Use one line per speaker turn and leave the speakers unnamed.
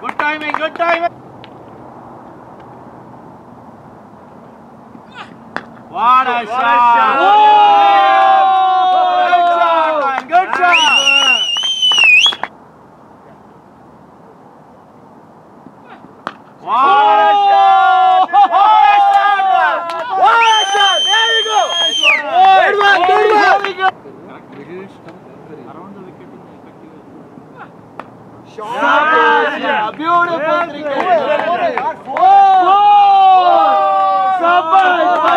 Good timing, good timing. What a shot! Good shot. Good shot. What Around the wicket effective. Shot!
Yeah, yeah.
Beautiful yes, cricket. Four! Four! Four! Four! Four! Four!